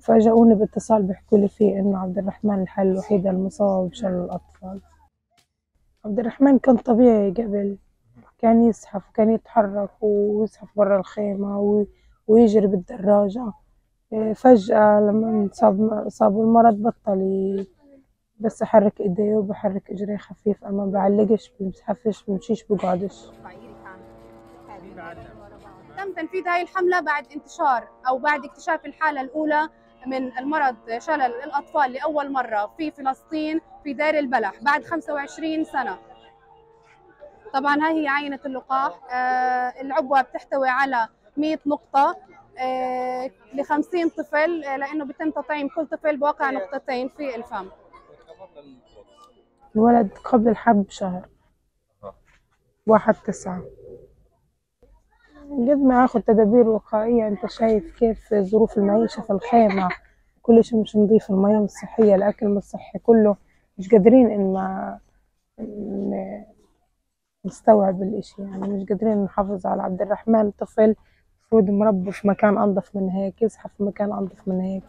فاجئوني باتصال بيحكوا لي فيه إنه عبد الرحمن الحل الوحيد المصاب بشلل الأطفال. عبد الرحمن كان طبيعي قبل كان يزحف وكان يتحرك ويزحف برا الخيمة ويجري بالدراجة. إيه، فجأة لما صاب صابوا المرض بطل بس يحرك إيديه وبحرك إجريه خفيف أما بعلقش بيزحفش بمشيش بقعدش. تم تنفيذ هاي الحملة بعد انتشار أو بعد اكتشاف الحالة الأولى من المرض شلل الأطفال لأول مرة في فلسطين في دير البلح بعد 25 سنة. طبعا هاي هي عينة اللقاح. آه، العبوة بتحتوي على 100 نقطة ل 50 طفل آه، لأنه بيتم تطعيم كل طفل بواقع نقطتين في الفم. الولد قبل الحب بشهر. واحد تسعة. قد ما اخذ تدابير وقائية أنت شايف كيف ظروف المعيشة في الخيمة؟ كل شيء مش نظيف المياه مش صحية الأكل مش صحي كله مش قادرين إن نستوعب الإشي. يعني مش قادرين نحافظ على عبد الرحمن طفل المفروض مربى في مكان أنظف من هيك يزحف في مكان أنظف من هيك.